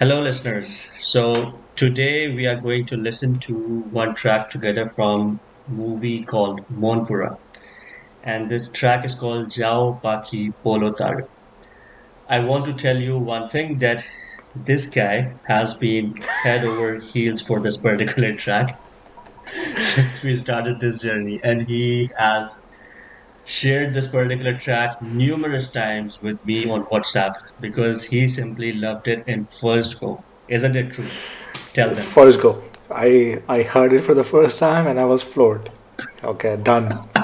Hello, listeners. So today we are going to listen to one track together from movie called Monpura, and this track is called Jao Pakhi Bolo Tare. I want to tell you one thing that this guy has been head over heels for this particular track since we started this journey, and he has shared this particular track numerous times with me on WhatsApp because he simply loved it in first go. Isn't it true? Tell them. First go. I I heard it for the first time and I was floored. Okay, done.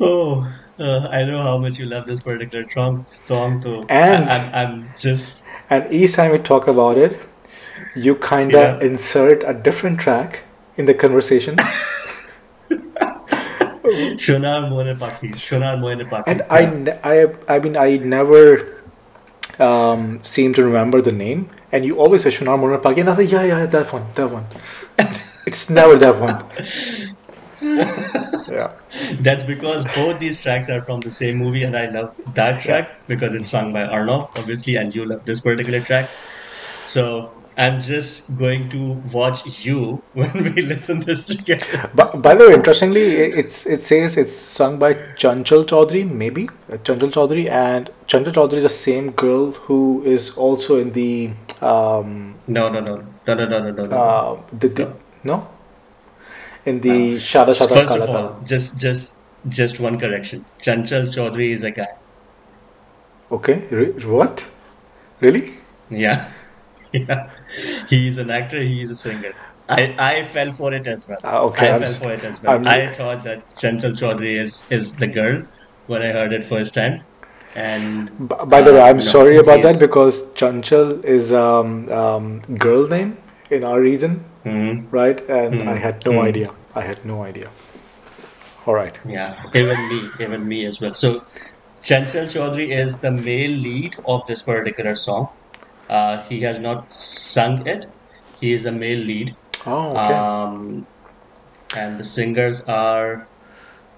Oh, uh, I know how much you love this particular song, song too. I, And I'm, I'm just, and each time we talk about it, you kinda yeah. insert a different track in the conversation. Shonar Moine Paki, Shonar Moine And Paki. I, I, I mean, I never um, seem to remember the name. And you always say Shunar Pagi, and I say, yeah, yeah, that one, that one. It's never that one. Yeah. That's because both these tracks are from the same movie, and I love that Yeah. track because it's sung by Arnob, obviously, and you love this particular track. So I'm just going to watch you when we listen this together. But by the way, interestingly, it- it's it says it's sung by Chanchal Chowdhury, maybe uh, Chanchal Chowdhury, and Chanchal Chowdhury is the same girl who is also in the um No, no, no, no, no, no, no, no, uh the, the no. no in the Shada Shada First Kala of Kala. all, just, just, just one correction. Chanchal Chowdhury is a guy. Okay, re- what? Really? Yeah, yeah. He's an actor. He is a singer. I, I fell for it as well. Uh, okay, I I'm fell for it as well. I'm I thought that Chanchal Chowdhury is is the girl when I heard it first time, and B- by the way, uh, I'm no, sorry about that because Chanchal is um um girl name in our region, Hmm, right? And I hmm, had no hmm. idea. I had no idea. All right. Yeah, even me, even me as well. So, Chanchal Chowdhury is the male lead of this particular song. Uh, he has not sung it. He is the male lead. Oh, okay. Um, and the singers are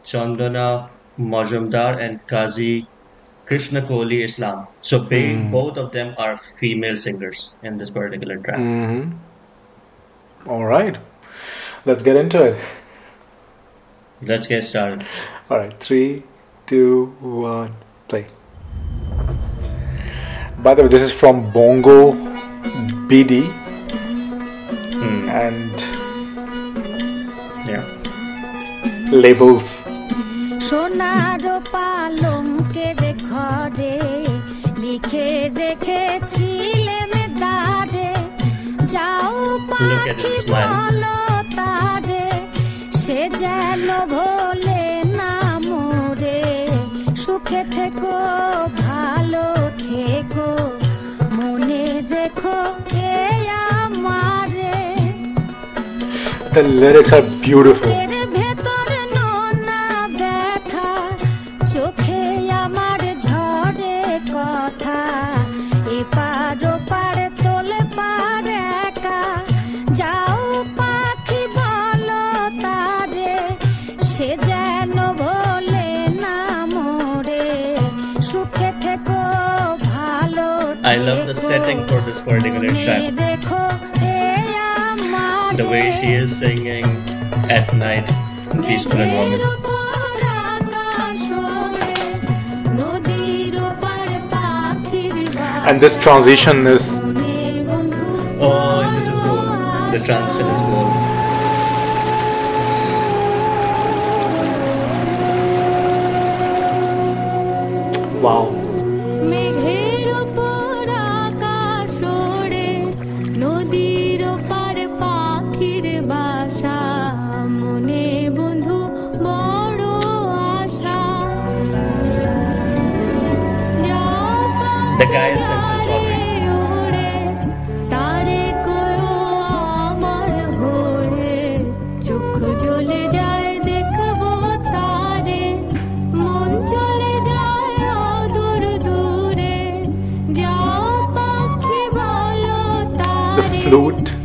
Chondona Mojumdar and Kazi Krishnokoli Islam. So Mm. both of them are female singers in this particular track. Mm-hmm. All right. Let's get into it. Let's get started. All right. Three, two, one, play. By the way, this is from Bongo BD Hmm. and Yeah. labels. সোনার পালঙ্কের ঘরে লিখে রেখেছিলে মেদারে যাও Look at পাখি him বলো তারে সে যেন ভোলে না মোরে সুখে থেকো ভালো থেকো মনে রেখো এ আমারে The lyrics are beautiful. I love the setting for this particular track. The way she is singing at night, peaceful and warm. and this transition is oh this is cool the transition is cool wow flute.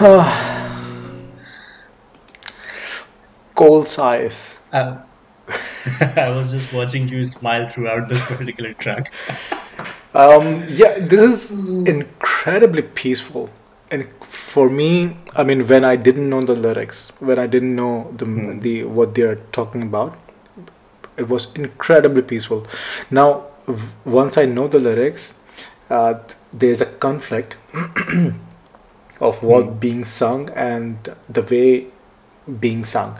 Cold sighs. I, I was just watching you smile throughout this particular track. Um, yeah, this is incredibly peaceful. And for me, I mean, when I didn't know the lyrics, when I didn't know the Hmm. the what they're talking about, it was incredibly peaceful. Now, v- once I know the lyrics, uh, there's a conflict of what Hmm. being sung and the way being sung.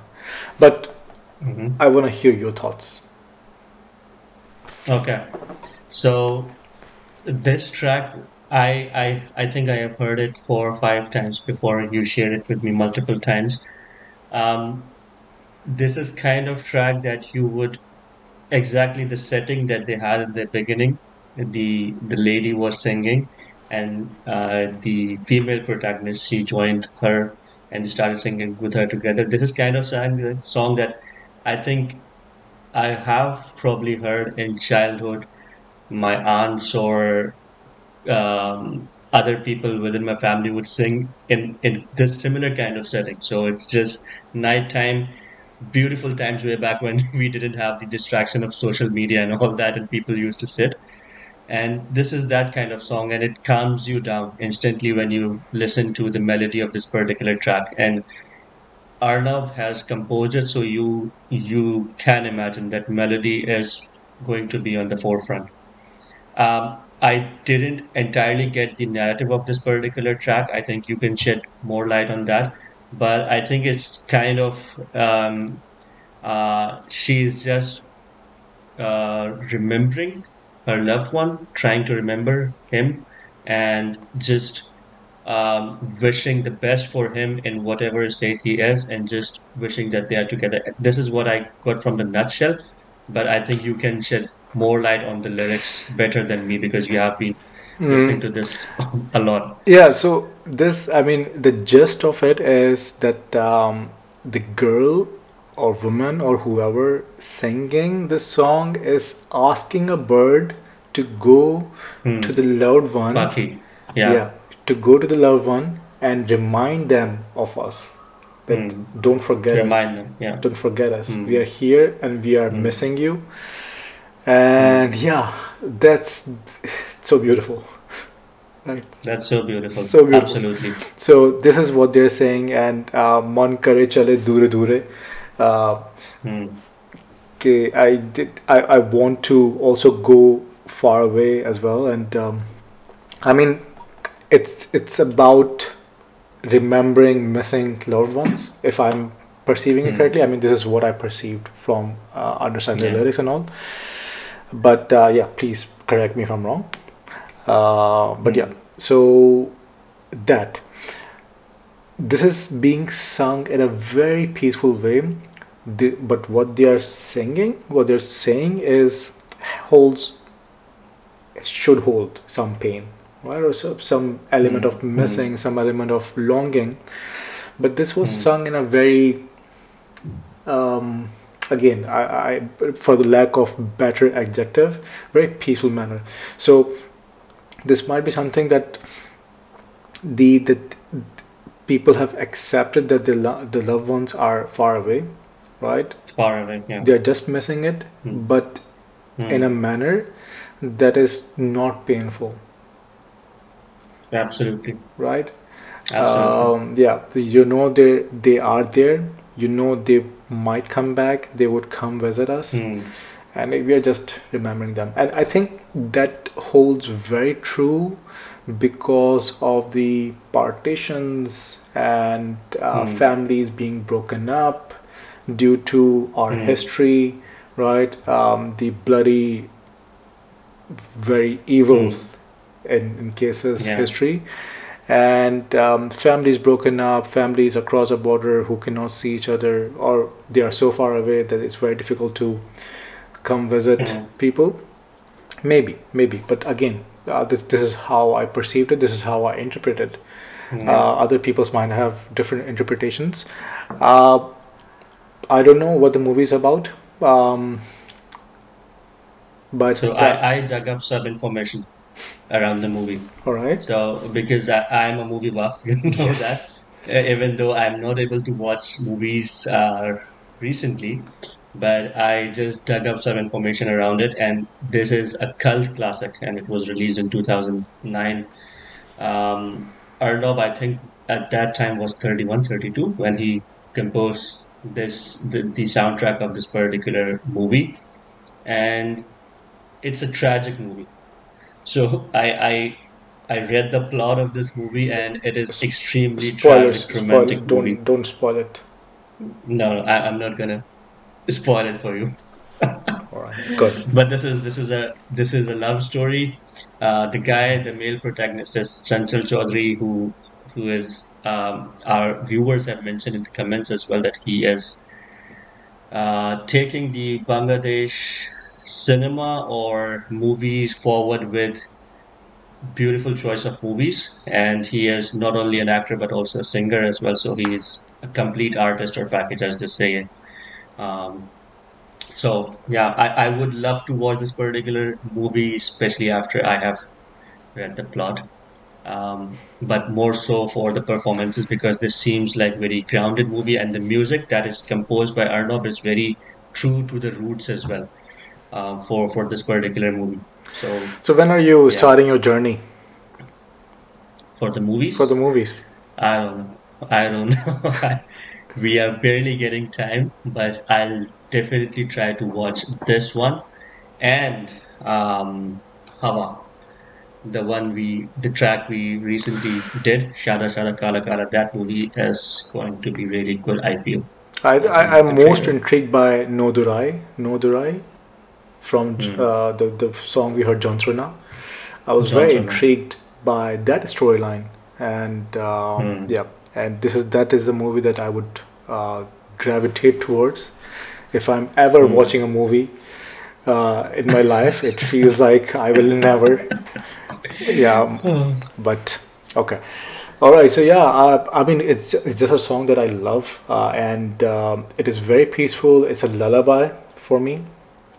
But Mhm. I want to hear your thoughts. Okay. So this track, I, I I think I have heard it four or five times before. You shared it with me multiple times. Um, this is kind of track that you would exactly the setting that they had in the beginning. The the lady was singing, and uh, the female protagonist she joined her and started singing with her together. This is kind of song, song that I think I have probably heard in childhood. My aunts or um, other people within my family would sing in, in this similar kind of setting. So it's just nighttime, beautiful times way back when we didn't have the distraction of social media and all that, and people used to sit. And this is that kind of song, and it calms you down instantly when you listen to the melody of this particular track. And Arnob has composed it, so you you can imagine that melody is going to be on the forefront. Um, I didn't entirely get the narrative of this particular track. I think you can shed more light on that, but I think it's kind of um, uh, she's just uh, remembering her loved one, trying to remember him, and just um, wishing the best for him in whatever state he is, and just wishing that they are together. This is what I got from the nutshell, but I think you can shed more light on the lyrics better than me because you have been listening to this a lot. Yeah, so this, I mean, the gist of it is that um, the girl or woman or whoever singing the song is asking a bird to go Hmm. to the loved one. Baki, yeah. to go to the loved one and remind them of us. That Hmm. don't forget us. Remind them, yeah. Don't forget us. Hmm. We are here and we are missing you. And yeah, that's so beautiful. Right. That's so beautiful. So beautiful. Absolutely. So this is what they're saying, and uh, "Man kare chale dure dure." Uh, Hmm. okay, I did. I, I want to also go far away as well, and um, I mean, it's it's about remembering missing loved ones. If I'm perceiving it Hmm. correctly, I mean, this is what I perceived from uh, understanding the lyrics and all. But uh, yeah, please correct me if I'm wrong. Uh, but Hmm. yeah, so that this is being sung in a very peaceful way the, but what they are singing what they're saying is holds should hold some pain right? Or so, some element Mm, of missing some element of longing. But this was Mm. sung in a very um, again I, I for the lack of better adjective very peaceful manner. So this might be something that the that people have accepted that the lo- the loved ones are far away right Far away, yeah. they're just missing it Hmm. but Hmm. in a manner that is not painful Absolutely. right Absolutely. um, yeah you know they they are there you know they might come back they would come visit us Hmm. and we are just remembering them and i think that holds very true because of the partitions and uh, Hmm. families being broken up due to our Hmm. history right um, the bloody very evil Hmm. in, in cases Yeah. history and um, families broken up families across a border who cannot see each other or they are so far away that it's very difficult to come visit Mhm. people maybe maybe but again uh, this, this is how i perceived it this is how i interpreted Hmm. uh, other people's might have different interpretations uh, i don't know what the movie is about um, but So I, I dug up some information around the movie. all right So because I, I'm a movie buff, you know Yes. that. even though I'm not able to watch movies uh, recently, but I just dug up some information around it, and this is a cult classic, and it was released in 2009. Um, I think at that time was 31, 32 when he composed this the, the soundtrack of this particular movie, and it's a tragic movie. So I I I read the plot of this movie, and it is extremely Spoilers, tragic spoil romantic it. movie. Don't don't spoil it. No, I, I'm not gonna spoil it for you. All right, good. But this is this is a this is a love story. Uh, the guy, the male protagonist, is Chanchal Chowdhury, who who is um, our viewers have mentioned in the comments as well that he is uh, taking the Bangladesh cinema or movies forward with beautiful choice of movies, and he is not only an actor but also a singer as well. So he is a complete artist or package, as they say. Um, so yeah, I, I would love to watch this particular movie, especially after I have read the plot. Um, but more so for the performances because this seems like very grounded movie and the music that is composed by Arnob is very true to the roots as well um, for for this particular movie. So So when are you yeah, starting your journey for the movies? for the movies? I don't know. I don't know. we are barely getting time, but I'll definitely try to watch this one and um, Hawa. The one we the track we recently did shada shada kala kala that movie is going to be really good i feel i, I i'm most trailer intrigued by No Durai, No Durai from Hmm. uh, the the song we heard Jantrana. I was John very intrigued by that storyline, and um, Hmm. yeah, and this is that is the movie that I would uh, gravitate towards if I'm ever Hmm. watching a movie uh, in my life. It feels like I will never, yeah, but okay. All right, so yeah, uh, I mean, it's it's just a song that I love, uh, and um, it is very peaceful. It's a lullaby for me.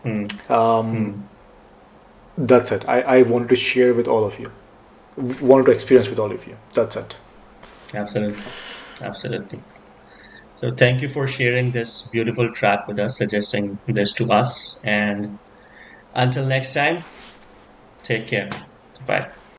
Hmm. Um, Hmm. that's it. I, I wanted to share with all of you, wanted to experience with all of you. That's it. absolutely absolutely so thank you for sharing this beautiful track with us suggesting this to us and until next time take care bye